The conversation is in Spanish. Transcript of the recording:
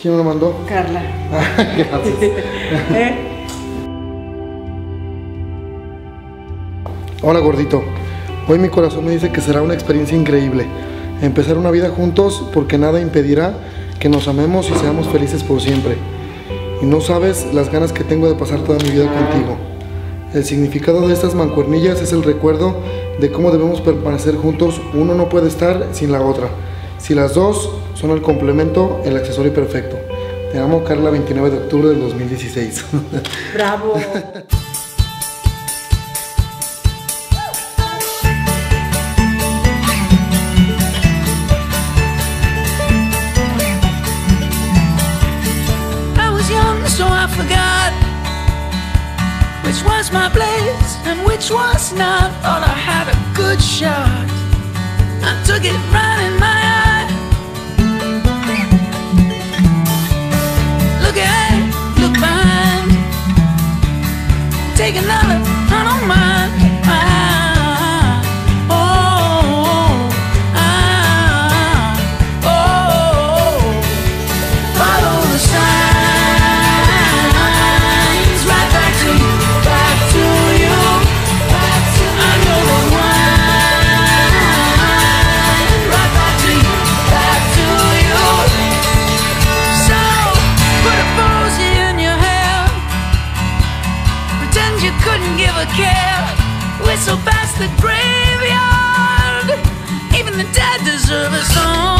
¿Quién me lo mandó? Carla. Gracias. ¿Eh? Hola gordito, hoy mi corazón me dice que será una experiencia increíble. Empezar una vida juntos porque nada impedirá que nos amemos y seamos felices por siempre. Y no sabes las ganas que tengo de pasar toda mi vida contigo. El significado de estas mancuernillas es el recuerdo de cómo debemos permanecer juntos. Uno no puede estar sin la otra. Si las dos son el complemento, el accesorio perfecto. Te amo Carla 29 de octubre del 2016. Bravo. I was young, so I forgot which was my place and which was not. Thought I had a good shot. I took it right in my Take another, I don't mind. so past the graveyard. Even the dead deserve a song.